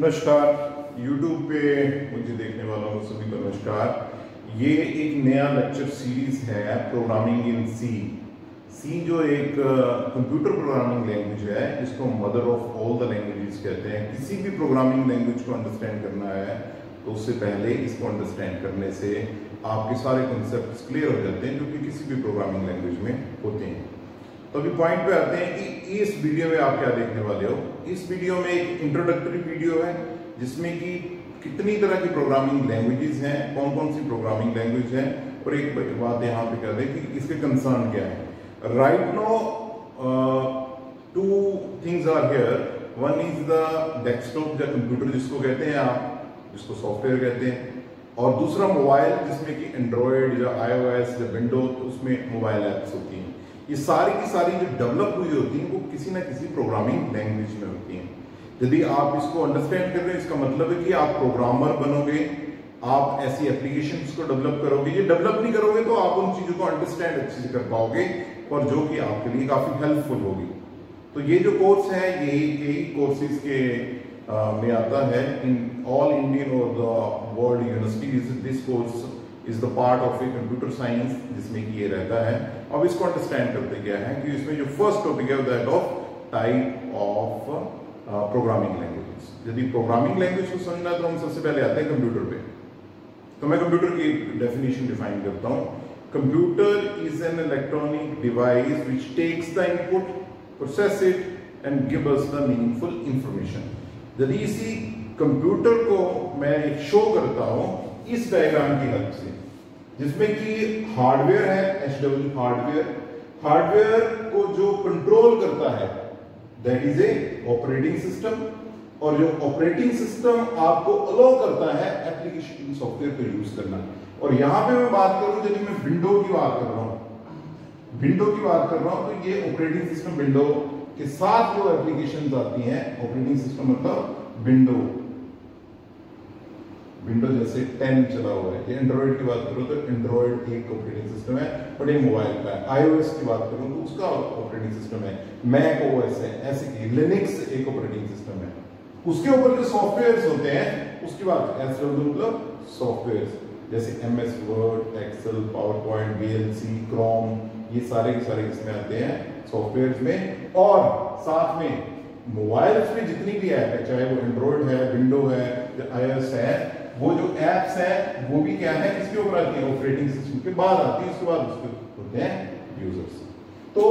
नमस्कार, YouTube पे मुझे देखने वालों को सभी को नमस्कार। ये एक नया लेक्चर सीरीज़ है प्रोग्रामिंग इन सी सी जो एक कंप्यूटर प्रोग्रामिंग लैंग्वेज है इसको mother of all the languages कहते हैं। किसी भी प्रोग्रामिंग लैंग्वेज को अंडरस्टैंड करना है तो उससे पहले इसको अंडरस्टैंड करने से आपके सारे कॉन्सेप्ट क्लियर हो जाते हैं, जो कि किसी भी प्रोग्रामिंग लैंग्वेज में होते हैं। तो अभी पॉइंट पे आते हैं कि इस वीडियो में आप क्या देखने वाले हो? इस वीडियो में एक इंट्रोडक्टरी वीडियो है, जिसमें कि कितनी तरह की प्रोग्रामिंग लैंग्वेजेस हैं कौन कौन सी प्रोग्रामिंग लैंग्वेज है, और एक बात यहाँ पे कह दें कि इसके कंसर्न क्या है। Right no two things are here one is the desktop या कंप्यूटर जिसको कहते हैं आप, जिसको सॉफ्टवेयर कहते हैं, और दूसरा मोबाइल जिसमें कि एंड्रॉयड या आईओएस या विंडो उसमें मोबाइल एप्स होती हैं। ये सारी की सारी जो डेवलप हुई होती हैं वो किसी ना किसी प्रोग्रामिंग लैंग्वेज में होती हैं। यदि आप इसको अंडरस्टैंड कर रहे हैं इसका मतलब है कि आप प्रोग्रामर बनोगे आप ऐसी एप्लीकेशन को डेवलप करोगे। ये डेवलप नहीं करोगे तो आप उन चीज़ों को अंडरस्टैंड अच्छे से कर पाओगे और जो कि आपके लिए काफ़ी हेल्पफुल होगी। तो ये जो कोर्स है यही यही कोर्सेज के आ, में आता है। इन ऑल इंडियन और the world universities this course is the part of a computer science जिसमें कि ये रहता है। अब इसको अंडरस्टैंड करते क्या है कि इसमें जो फ़र्स्ट टॉपिक है that of type of programming languages यदि प्रोग्रामिंग लैंग्वेज को समझना है तो हम सबसे पहले आते हैं कंप्यूटर पे। तो मैं कंप्यूटर की डेफिनेशन डिफाइन करता हूँ। Computer is an electronic device which takes the input process it and give us the meaningful information यदि इसी कंप्यूटर को मैं शो करता हूँ, इस डायग्राम की हेल्प से। जिसमें कि हार्डवेयर है एच डब्ल्यू हार्डवेयर। हार्डवेयर को जो कंट्रोल करता है that is a operating system और जो ऑपरेटिंग सिस्टम आपको अलो करता है एप्लीकेशन सॉफ्टवेयर को यूज़ करना। और यहाँ पे मैं बात करूँ, यदि मैं विंडो की बात कर रहा हूँ विंडो की बात कर रहा हूँ तो ये ऑपरेटिंग सिस्टम विंडो के साथ जो एप्लीकेशन आती हैं ऑपरेटिंग सिस्टम मतलब विंडो विंडो जैसे 10 चला हुआ है। ये एंड्रॉइड की बात करूँ तो एंड्रॉइड एक ऑपरेटिंग सिस्टम है बट ये मोबाइल का है। आईओएस की बात करूँ तो उसका ऑपरेटिंग सिस्टम है। मैक ओएस है। ऐसे की लिनक्स एक ऑपरेटिंग सिस्टम है। उसके ऊपर जो सॉफ्टवेयर होते हैं, उसकी बात एस मतलब सॉफ्टवेयर जैसे M S Word Excel PowerPoint VLC Chrome ये सारे के सारे इसमें आते हैं सॉफ्टवेयर में। और साथ में मोबाइल में जितनी भी ऐप है, चाहे वो एंड्रॉइड है विंडो है आईओएस है, वो जो एप्स है, वो भी क्या है, इसके ऊपर आती है ऑपरेटिंग सिस्टम के बाद आती है, उसके बाद उसके होते हैं यूज़र्स तो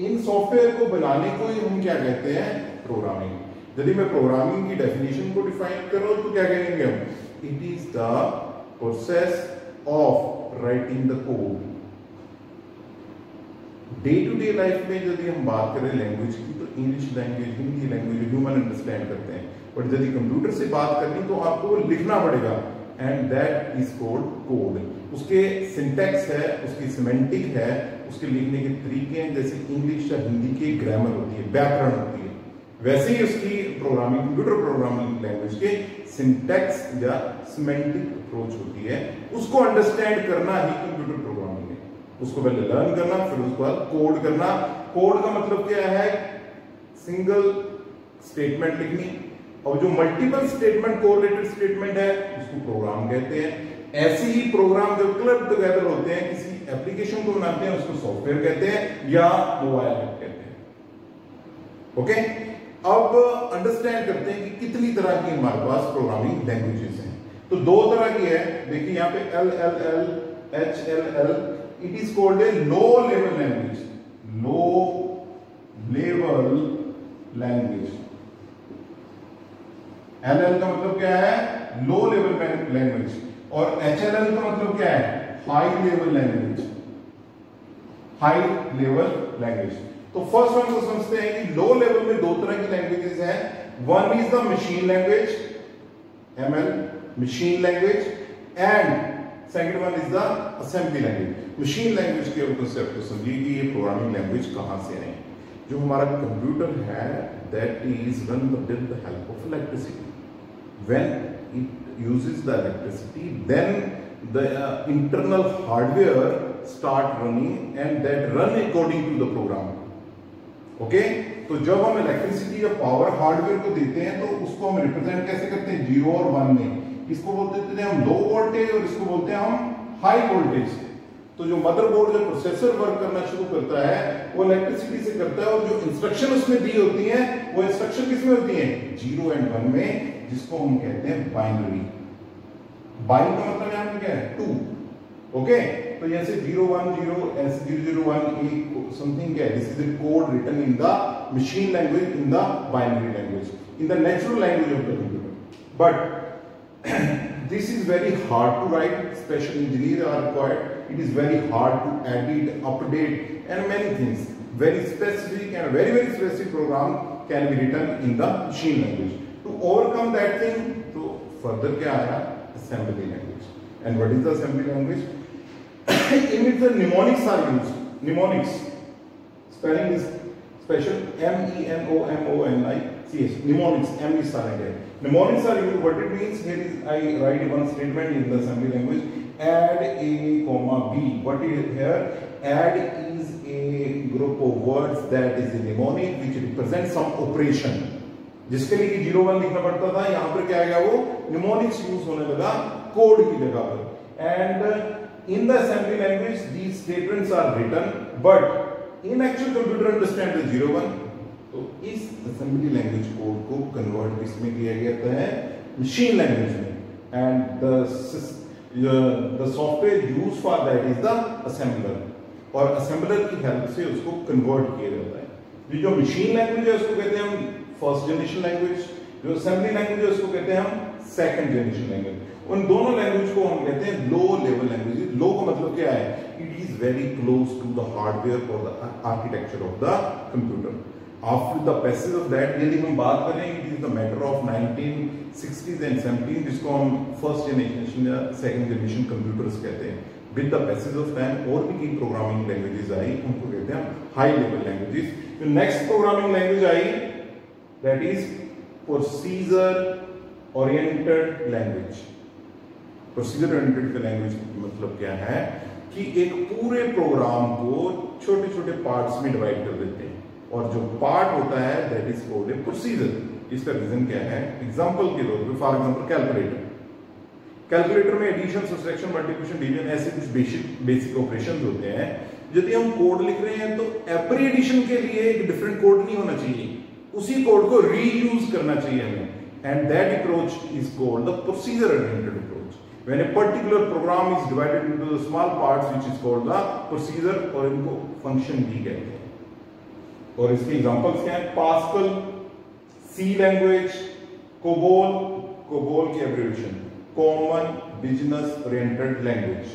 इन सॉफ्टवेयर को बनाने को ही हम क्या कहते हैं? प्रोग्रामिंग यदि मैं प्रोग्रामिंग की डेफिनेशन को डिफाइन करूँ तो क्या कहेंगे हम? It is the process of writing the code day to day life में यदि हम बात करें लैंग्वेज की तो English language Hindi language human understand करते हैं। बट यदि कंप्यूटर से बात करनी तो आपको वो लिखना पड़ेगा। And that is called code उसके सिंटेक्स है, उसकी सिमेंटिक है, उसके लिखने के तरीके हैं, जैसे इंग्लिश या हिंदी की ग्रामर होती है, व्याकरण होती है। वैसे ही उसकी प्रोग्रामिंग कंप्यूटर प्रोग्रामिंग लैंग्वेज के सिंटेक्स या सिमेंटिक अप्रोच होती है। उसको अंडरस्टैंड करना ही कंप्यूटर प्रोग्रामिंग है उसको पहले लर्न करना, फिर उसके बाद कोड करना। कोड का मतलब क्या है? सिंगल स्टेटमेंट लिखनी। और जो मल्टीपल स्टेटमेंट कोरिलेटेड स्टेटमेंट है, उसको प्रोग्राम कहते हैं। ऐसे ही प्रोग्राम जो क्लब टुगेदर होते हैं, किसी एप्लीकेशन को बनाते हैं, उसको सॉफ्टवेयर कहते हैं या मोबाइल ऐप कहते हैं। ओके अब अंडरस्टैंड करते हैं कि कितनी तरह की हमारे पास प्रोग्रामिंग लैंग्वेजेस हैं। तो दो तरह की है। देखिए यहाँ पे L L L H L L it is called a low level language low level language L का मतलब क्या है? लो लेवल लैंग्वेज और एच एल एल का मतलब क्या है? High level language high level language तो फ़र्स्ट वन को समझते हैं कि लो लेवल में दो तरह की लैंग्वेजेस हैं. One is the machine language M L machine language and second one is the assembly language machine language के कंसेप्ट को समझिए कि ये प्रोग्रामिंग लैंग्वेज कहाँ से आई जो हमारा कंप्यूटर है that is run with the help of electricity it uses the electricity then the uh, internal hardware start running and that run according to the program. Okay? तो जब हम इलेक्ट्रिसिटी या power hardware को देते हैं तो उसको हम रिप्रेजेंट कैसे करते हैं? ज़ीरो और वन में। इसको बोलते थे हम लो वोल्टेज और इसको बोलते हैं हम हाई वोल्टेज तो जो मदरबोर्ड जो प्रोसेसर वर्क करना शुरू करता है, वो इलेक्ट्रिसिटी से करता है और जो इंस्ट्रक्शन उसमें दी होती है, वो इंस्ट्रक्शन किसमें होती है? ज़ीरो एंड वन में, जिसको हम कहते हैं बाइनरी बाइंड का मतलब यहाँ पे क्या है? टू ओके तो जैसे zero one zero S zero zero one something क्या है? This is a code written in the machine language, in the binary language in the natural language of the computer but this is very hard to write special engineers are required it is very hard to edit update and many things very specific and very very specific program can be written in the machine language to overcome that thing तो further क्या आया assembly language and what is the assembly language in which the mnemonics are used. Mnemonics. Spelling is special. M E N O M O N I C H. Mnemonics. M is silent here. Mnemonics are used. What it means here is I write one statement in the assembly language. Add a comma B. What is here? Add is a group of words that is a mnemonic which represents some operation. जिसके लिए zero one लिखना पड़ता था यहाँ पर क्या आ गया वो निमोनिक्स यूज़ होने लगा कोड की जगह पर and the assembly language these statements are written but in actual computer understand the zero one तो इस असेंबली लैंग्वेज कोड को कन्वर्ट किसमें किया गया था? है मशीन लैंग्वेज में and the software use for that is the assembler और असेंबलर की हेल्प से उसको कन्वर्ट किया जाता है। ये जो मशीन लैंग्वेज है, उसको कहते हैं फ़र्स्ट जनरेशन लैंग्वेज जो असेंबली लैंग्वेज है, उसको कहते हैं हम सेकंड जनरेशन लैंग्वेज उन दोनों लैंग्वेज को हम कहते हैं लो लेवल लैंग्वेज लो का मतलब क्या है? It is very close to the hardware और the architecture of the computer after the passage of that यदि हम बात करें it is the matter of 1960s and 70s जिसको हम फ़र्स्ट जनरेशन या सेकंड जनरेशन कंप्यूटर्स कहते हैं with the passage of time और भी कई प्रोग्रामिंग लैंग्वेजेस आई उनको कहते हैं हाई लेवल लैंग्वेजेस जो next programming language I that is procedure oriented language procedure oriented language मतलब क्या है कि एक पूरे प्रोग्राम को छोटे छोटे पार्ट्स में डिवाइड कर देते हैं। और जो पार्ट होता है that is called a procedure इसका रीजन क्या है? एग्जांपल के तौर पे फॉर एग्जांपल कैलकुलेटर कैलकुलेटर में एडिशन सब्सट्रैक्शन मल्टीप्लिकेशन डिवीज़न ऐसे कुछ बेसिक बेसिक ऑपरेशंस होते हैं। यदि हम कोड लिख रहे हैं तो एवरी एडिशन के लिए एक डिफरेंट कोड नहीं होना चाहिए। उसी कोड को रीयूज करना चाहिए हमें। And that approach is called the procedure oriented approach when a particular program is divided into the small parts, which is called the procedure, और इनको function भी कहते हैं। और इसके एग्जांपल्स क्या हैं? Pascal C language COBOL COBOL की abbreviation common business oriented language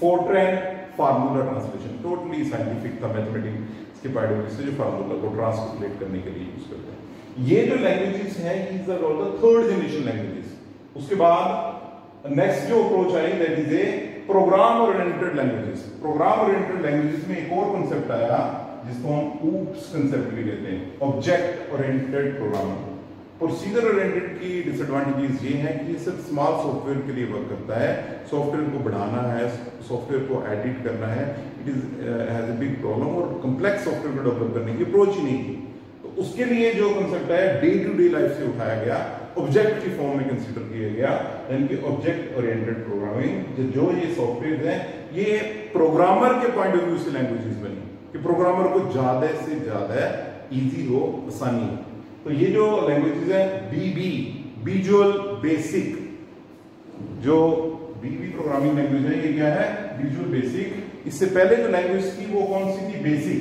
FORTRAN formula translation totally scientific था मैथमेटिक्स के पैडोलॉजी से जो फार्मूला को ट्रांसलेट करने के लिए यूज़ करते हैं। ये जो लैंग्वेजेस हैं is are all the third generation languages उसके बाद नेक्स्ट जो approach I that is a program oriented languages program oriented languages में एक और कांसेप्ट आया जिसको हम ऊप्स कांसेप्ट भी कहते हैं object oriented programming procedure oriented की डिसएडवांटेजेस ये हैं कि ये सिर्फ़ स्मॉल सॉफ्टवेयर के लिए वर्क करता है। सॉफ्टवेयर को बढ़ाना है सॉफ्टवेयर को एडिट करना है। It is has a big problem और कॉम्प्लेक्स सॉफ्टवेयर को डेवलप करने की अप्रोच ही नहीं। तो उसके लिए जो कंसेप्ट है डे टू डे लाइफ से उठाया गया। ऑब्जेक्ट की फॉर्म में कंसीडर किया गया, यानी कि ऑब्जेक्ट ओरिएंटेड प्रोग्रामिंग जो ये सॉफ्टवेयर हैं, ये प्रोग्रामर के पॉइंट ऑफ़ व्यू से लैंग्वेजेस बनी। कि प्रोग्रामर को ज़्यादा से ज़्यादा इजी हो, आसानी हो। तो ये जो लैंग्वेजेस है बीबी विजुअल बेसिक जो बीबी प्रोग्रामिंग लैंग्वेज है, ये क्या है? विजुअल बेसिक इससे पहले जो लैंग्वेज थी, वो कौन सी थी? बेसिक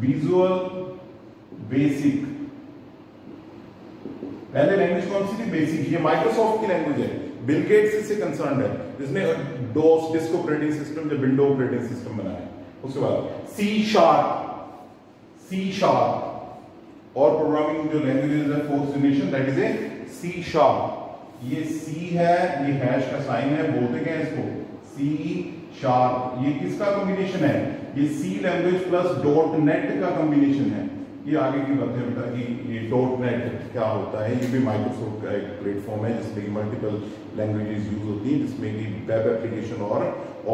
विजुअल बेसिक पहले लैंग्वेज कौन सी थी? बेसिक ये माइक्रोसॉफ्ट की लैंग्वेज है। बिल गेट्स से कंसर्न है। जिसने डोस डिस्क ऑपरेटिंग सिस्टम जो विंडो ऑपरेटिंग सिस्टम बनाया उसके बाद सी शार्प सी शार्प और प्रोग्रामिंग जो लैंग्वेजेस है fourth generation that is a C sharp ये सी है, ये हैश का साइन है, बोलते क्या इसको? सी शार्प ये किसका कॉम्बिनेशन है? ये C language plus dot net का कॉम्बिनेशन है. ये आगे की बात है बेटा कि ये डॉट नेट क्या होता है? ये भी माइक्रोसॉफ्ट का एक प्लेटफॉर्म है, जिसमें कि मल्टीपल लैंग्वेजेस यूज़ होती हैं, जिसमें कि वेब एप्लीकेशन और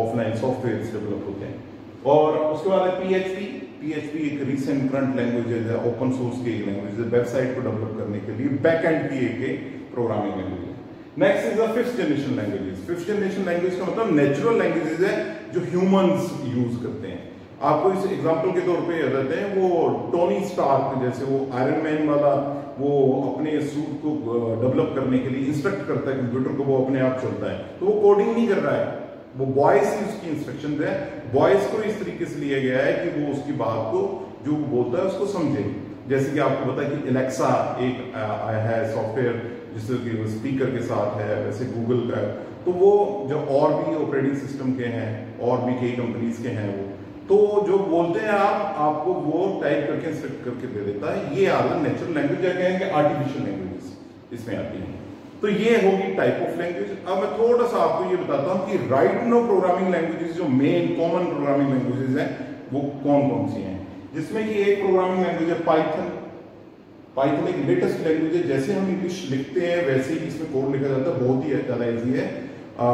ऑफलाइन सॉफ्टवेयर डेवलप होते हैं। और उसके बाद है पीएचपी PHP एक रिसेंट करंट लैंग्वेज है ओपन सोर्स की लैंग्वेज है वेबसाइट को डेवलप करने के लिए बैक एंड की एक प्रोग्रामिंग लैंग्वेज है। Next is the fifth generation languages fifth generation language का मतलब नेचुरल लैंग्वेजेस है जो ह्यूमंस यूज़ करते हैं। आपको इस एग्जांपल के तौर पे याद आते हैं, वो टोनी स्टार्क जैसे वो आयरन मैन वाला, वो अपने सूट को डेवलप करने के लिए इंस्ट्रक्ट करता है कंप्यूटर को, वो अपने आप चलता है। तो वो कोडिंग नहीं कर रहा है। वो बॉयस ही उसकी इंस्ट्रक्शन है बॉयस को इस तरीके से लिया गया है कि वो उसकी बात को, जो बोलता है उसको समझे। जैसे कि आपको पता है कि एलेक्सा एक आया है सॉफ्टवेयर जिससे कि वो स्पीकर के साथ है, वैसे गूगल का। तो वो जो और भी ऑपरेटिंग सिस्टम के हैं, और भी कई कंपनीज़ के हैं वो। तो जो बोलते हैं आप, आपको वो टाइप करके इंस्ट्रक्ट करके दे देता है। ये आ रहा नेचुरल लैंग्वेज या कहेंगे आर्टिफिशियल लैंग्वेजेस इसमें आती हैं। तो ये होगी टाइप ऑफ़ लैंग्वेज अब मैं थोड़ा सा आपको ये बताता हूँ कि राइट नो प्रोग्रामिंग लैंग्वेजेस जो मेन कॉमन प्रोग्रामिंग लैंग्वेजेस हैं वो कौन कौन सी हैं? जिसमें कि एक प्रोग्रामिंग लैंग्वेज है पाइथन पाइथन एक लेटेस्ट लैंग्वेज है जैसे हम इंग्लिश लिखते हैं वैसे ही इसमें कोड लिखा जाता है बहुत ही ज़्यादा ईजी है। आ,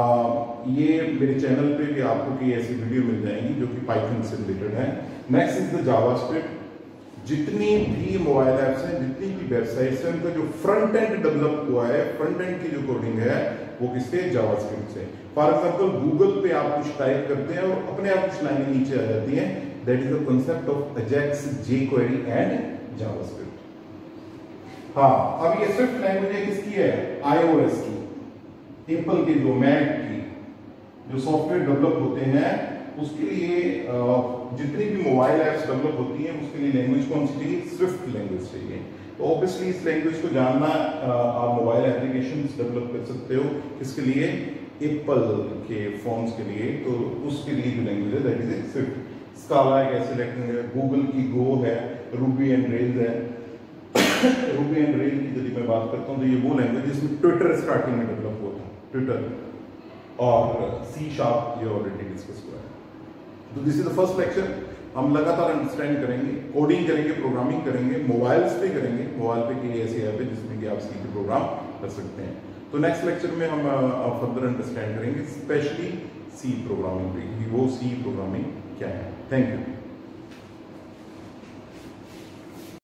ये मेरे चैनल पे भी आपको कई ऐसी वीडियो मिल जाएँगी जो कि पाइथन से रिलेटेड है। नेक्स्ट इज़ द जावास्क्रिप्ट जितनी भी मोबाइल ऐप्स हैं, जितनी भी वेबसाइट्स हैं, उनका जो फ्रंट एंड डेवलप हुआ है फ्रंट एंड की जो कोडिंग है, वो किससे? जावास्क्रिप्ट से। फॉर एग्ज़ाम्पल गूगल पे आप कुछ टाइप करते हैं और अपने आप कुछ लाइनें नीचे आ जाती हैं। That is the concept of AJAX jQuery and JavaScript हाँ अब ये स्विफ्ट लैंग्वेज किसकी है? आईओएस की। एप्पल की जो मैक की। जो सॉफ्टवेयर डेवलप होते हैं उसके लिए जितनी भी मोबाइल ऐप्स डेवलप होती हैं, उसके लिए लैंग्वेज कौन सी चाहिए? स्विफ्ट लैंग्वेज चाहिए। तो ऑब्वियसली इस लैंग्वेज को जानना आप मोबाइल एप्लीकेशन डेवलप कर सकते हो किसके लिए? एप्पल के फोन्स के लिए। तो उसके लिए जो लैंग्वेज है दैट इज़ स्विफ्ट स्काला एक ऐसे लैंग्वेज है। गूगल की गो है। रूबी एंड रेल्स है। रूबी एंड रेल की यदि मैं बात करता हूँ तो ये वो लैंग्वेज जिसमें ट्विटर स्टार्टिंग में डेवलप हुआ था। ट्विटर और सी शार्प ये ऑलरेडी डिस्कस हुआ है। तो this is the first lecture हम लगातार अंडरस्टैंड करेंगे कोडिंग करेंगे प्रोग्रामिंग करेंगे मोबाइल्स पे करेंगे मोबाइल पे कई ऐसी ऐप है जिसमें कि आप सी के प्रोग्राम कर सकते हैं। तो नेक्स्ट लेक्चर में हम फर्दर अंडरस्टैंड करेंगे स्पेशली सी प्रोग्रामिंग पे, कि वो सी प्रोग्रामिंग क्या है। Thank you